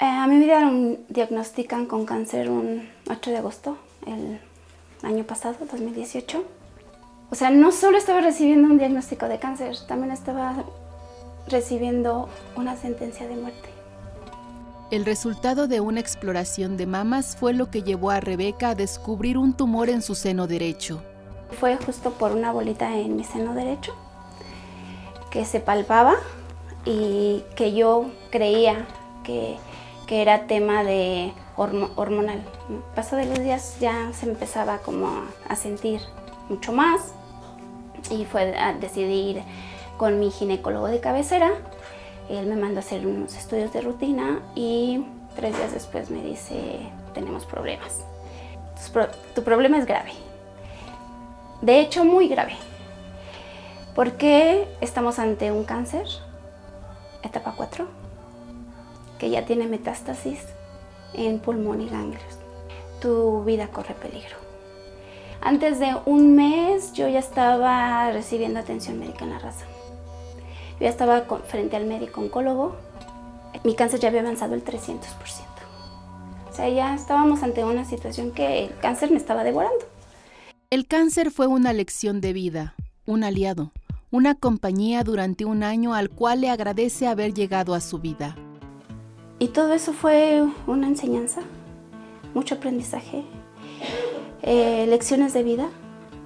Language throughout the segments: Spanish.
Eh, a mí me diagnostican con cáncer un 8 de agosto, el año pasado, 2018. O sea, no solo estaba recibiendo un diagnóstico de cáncer, también estaba recibiendo una sentencia de muerte. El resultado de una exploración de mamas fue lo que llevó a Rebeca a descubrir un tumor en su seno derecho. Fue justo por una bolita en mi seno derecho que se palpaba y que yo creía que, que era tema de hormonal. Paso de los días ya se empezaba como a sentir mucho más y fue a decidir con mi ginecólogo de cabecera. Él me mandó a hacer unos estudios de rutina y tres días después me dice, tenemos problemas. Tu problema es grave. De hecho, muy grave. Porque estamos ante un cáncer, etapa 4, que ya tiene metástasis en pulmón y ganglios. Tu vida corre peligro. Antes de un mes yo ya estaba recibiendo atención médica en la raza. Yo ya estaba frente al médico oncólogo. Mi cáncer ya había avanzado el 300%. O sea, ya estábamos ante una situación que el cáncer me estaba devorando. El cáncer fue una lección de vida, un aliado, una compañía durante un año al cual le agradece haber llegado a su vida. Y todo eso fue una enseñanza, mucho aprendizaje, eh, lecciones de vida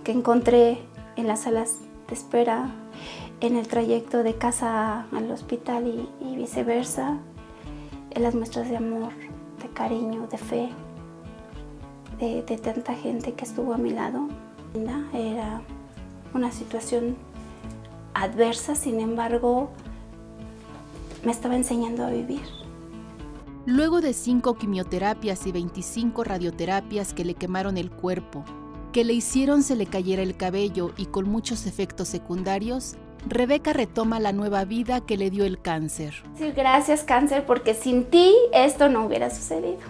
que encontré en las salas de espera, en el trayecto de casa al hospital y, viceversa, en las muestras de amor, de cariño, de fe, de, de, tanta gente que estuvo a mi lado. Era una situación adversa, sin embargo, me estaba enseñando a vivir. Luego de cinco quimioterapias y 25 radioterapias que le quemaron el cuerpo, que le hicieron se le cayera el cabello y con muchos efectos secundarios, Rebeca retoma la nueva vida que le dio el cáncer. Sí, gracias cáncer, porque sin ti esto no hubiera sucedido.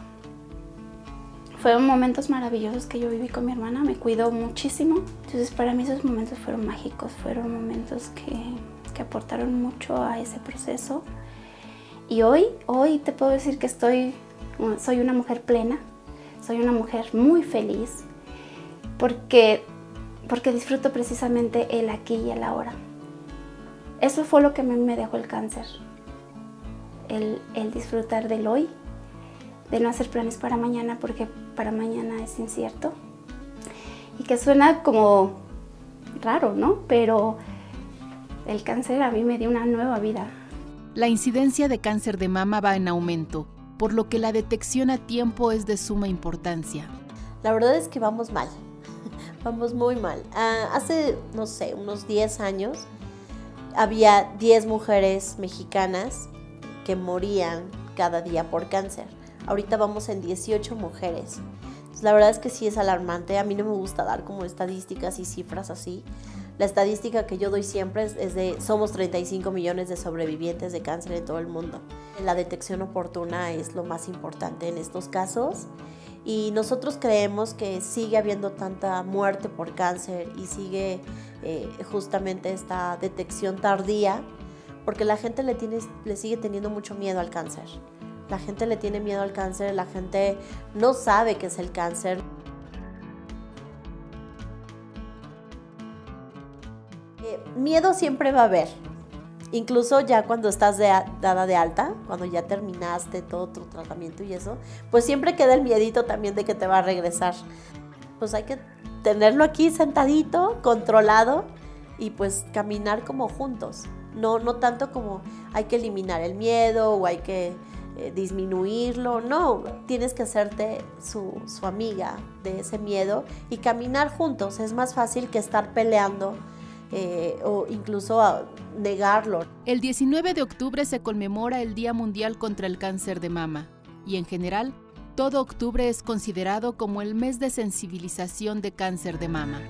Fueron momentos maravillosos que yo viví con mi hermana, me cuidó muchísimo. Entonces para mí esos momentos fueron mágicos, fueron momentos que, que aportaron mucho a ese proceso. Y hoy, hoy te puedo decir que estoy, soy una mujer plena, soy una mujer muy feliz, porque, porque disfruto precisamente el aquí y el ahora. Eso fue lo que me dejó el cáncer, el, el disfrutar del hoy, de no hacer planes para mañana porque para mañana es incierto. Y que suena como raro, ¿no? Pero el cáncer a mí me dio una nueva vida. La incidencia de cáncer de mama va en aumento, por lo que la detección a tiempo es de suma importancia. La verdad es que vamos mal, vamos muy mal. Ah, hace, no sé, unos 10 años había 10 mujeres mexicanas que morían cada día por cáncer. Ahorita vamos en 18 mujeres. la verdad es que sí es alarmante. A mí no me gusta dar como estadísticas y cifras así, la estadística que yo doy siempre es, de somos 35 millones de sobrevivientes de cáncer en todo el mundo. La detección oportuna es lo más importante en estos casos y nosotros creemos que sigue habiendo tanta muerte por cáncer y sigue eh, justamente esta detección tardía porque la gente le, tiene, le sigue teniendo mucho miedo al cáncer. La gente le tiene miedo al cáncer, la gente no sabe qué es el cáncer. Miedo siempre va a haber. Incluso ya cuando estás dada de alta, cuando ya terminaste todo tu tratamiento y eso, pues siempre queda el miedito también de que te va a regresar. Pues hay que tenerlo aquí sentadito, controlado y pues caminar como juntos. No, no tanto como hay que eliminar el miedo o hay que eh, disminuirlo, no, tienes que hacerte su, su amiga de ese miedo y caminar juntos. Es más fácil que estar peleando eh, o incluso a negarlo. El 19 de octubre se conmemora el Día Mundial contra el Cáncer de Mama y en general todo octubre es considerado como el mes de sensibilización de cáncer de mama.